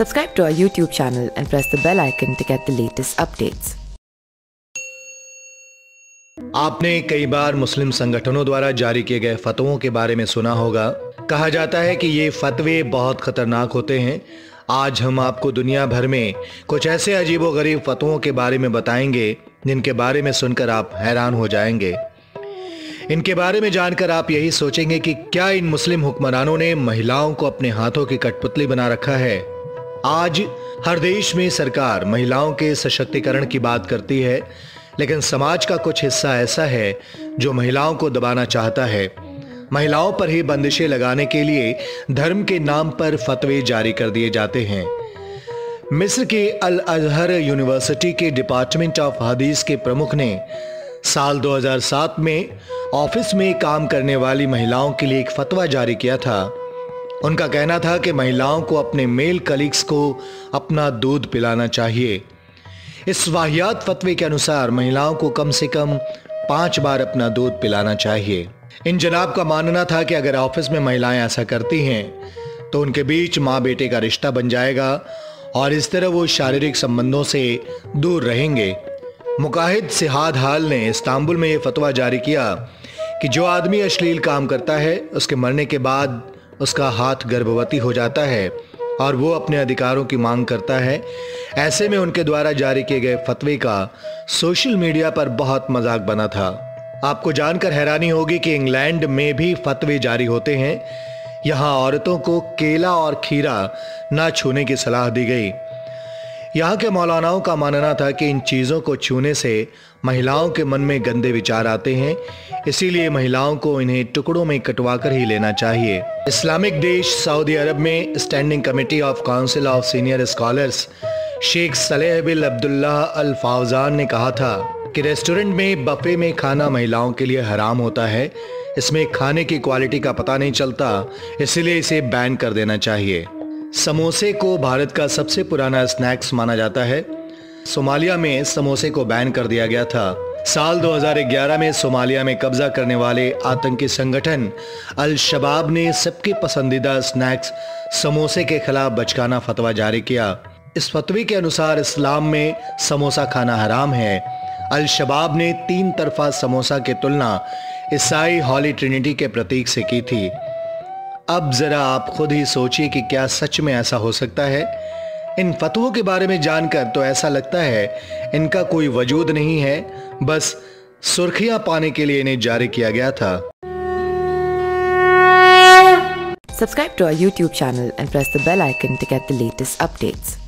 Subscribe to our YouTube channel and press the bell icon to get the latest updates. आपने कई बार मुस्लिम संगठनों द्वारा जारी किए गए फतवों के बारे में सुना होगा। कहा जाता है कि ये फतवे बहुत खतरनाक होते हैं। आज हम आपको दुनिया भर में कुछ ऐसे अजीबो गरीब फतवों के बारे में बताएँगे, जिनके बारे में सुनकर आप हैरान हो जाएँगे। इनके बारे में जानकर आप यही सोचेंगे कि क्या इन मुस्लिम हुक्मरानों ने महिलाओं को अपने हाथों की कठपुतली बना रखा है। आज हर देश में सरकार महिलाओं के सशक्तिकरण की बात करती है, लेकिन समाज का कुछ हिस्सा ऐसा है जो महिलाओं को दबाना चाहता है। महिलाओं पर ही बंदिशें लगाने के लिए धर्म के नाम पर फतवे जारी कर दिए जाते हैं। मिस्र के अल अजहर यूनिवर्सिटी के डिपार्टमेंट ऑफ़ हदीस के प्रमुख ने साल 2007 में ऑफ़िस में काम करने वाली महिलाओं के लिए एक फतवा जारी किया था। उनका कहना था कि महिलाओं को अपने मेल कलीग्स को अपना दूध पिलाना चाहिए। इस वाहियात फतवे के अनुसार महिलाओं को कम से कम पाँच बार अपना दूध पिलाना चाहिए। इन जनाब का मानना था कि अगर ऑफ़िस में महिलाएँ ऐसा करती हैं तो उनके बीच माँ बेटे का रिश्ता बन जाएगा और इस तरह वो शारीरिक संबंधों से दूर रहेंगे। मुकाहिद सिहाद हाल ने इस्तांबुल में ये फतवा जारी किया कि जो आदमी अश्लील काम करता है, उसके मरने के बाद उसका हाथ गर्भवती हो जाता है और वो अपने अधिकारों की मांग करता है। ऐसे में उनके द्वारा जारी किए गए फतवे का सोशल मीडिया पर बहुत मज़ाक बना था। आपको जानकर हैरानी होगी कि इंग्लैंड में भी फतवे जारी होते हैं। यहाँ औरतों को केला और खीरा ना छूने की सलाह दी गई। यहाँ के मौलानाओं का मानना था कि इन चीज़ों को छूने से महिलाओं के मन में गंदे विचार आते हैं, इसीलिए महिलाओं को इन्हें टुकड़ों में कटवा कर ही लेना चाहिए। इस्लामिक देश सऊदी अरब में standing committee of council of senior scholars, Sheikh Saleh bin Abdullah al Fawzan ने कहा था कि रेस्टोरेंट में बफे में खाना महिलाओं के लिए हराम होता है। इसमें खाने की क्वालिटी का पता नहीं चलता, इसलिए इसे बैन कर देना चाहिए। समोसे को भारत का सबसे पुराना स्नैक्स माना जाता है। सोमालिया में समोसे को बैन कर दिया गया था। साल 2011 में सोमालिया में कब्जा करने वाले आतंकी संगठन अल शबाब ने सबके पसंदीदा स्नैक्स समोसे के खिलाफ बचकाना फतवा जारी किया। इस फतवे के अनुसार इस्लाम में समोसा खाना हराम है। अल शबाब ने तीन तरफा समोसा की तुलना ईसाई हॉली ट्रिनिटी के प्रतीक से की थी। अब जरा आप खुद ही सोचिए कि क्या सच में ऐसा हो सकता है इन फतवों के बारे में जानकर तो ऐसा लगता है, इनका कोई वजूद नहीं है, बस सुर्खियाँ पाने के लिए इन्हें जारी किया गया था subscribe to our YouTube channel and press the bell icon to get the latest updates.